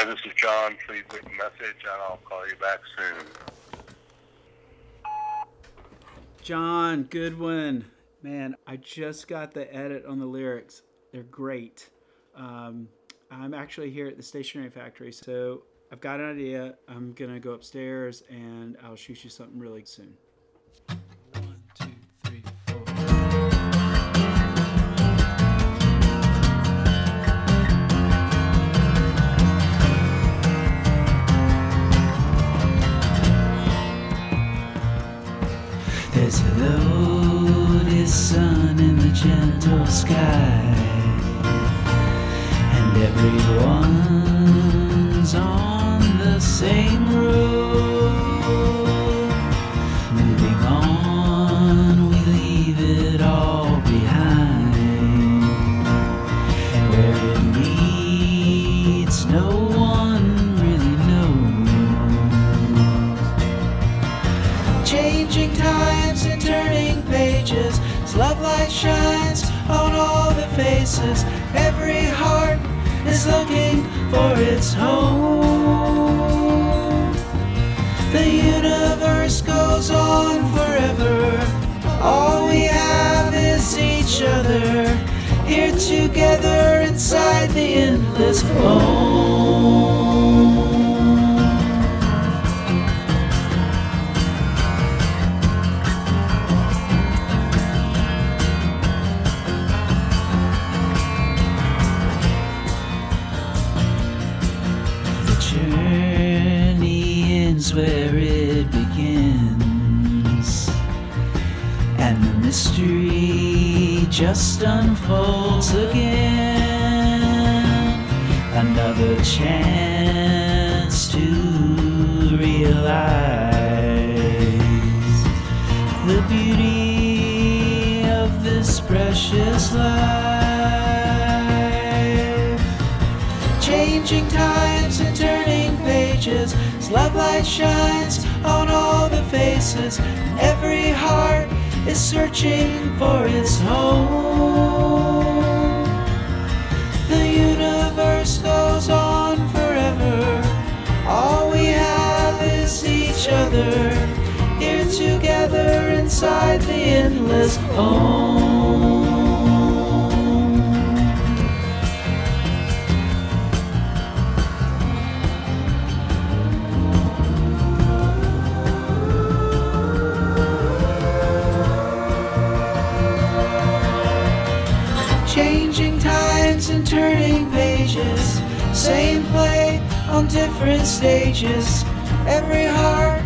Hi, this is John. Please leave a message and I'll call you back soon. John Goodwin. Man, I just got the edit on the lyrics. They're great. Um, I'm actually here at the Stationery Factory, so I've got an idea. I'm going to go upstairs and I'll shoot you something really soon. There's sun in the gentle sky, and everyone's on the same road. As love light shines on all the faces. Every heart is looking for its home. The universe goes on forever. All we have is each other. Here together inside the endless Om. Where it begins, and the mystery just unfolds again. Another chance to realize the beauty of this precious life. Changing turning love light shines on all the faces. And every heart is searching for its home. The universe goes on forever. All we have is each other here together inside the endless Om changing times and turning pages. Same play on different stages. Every heart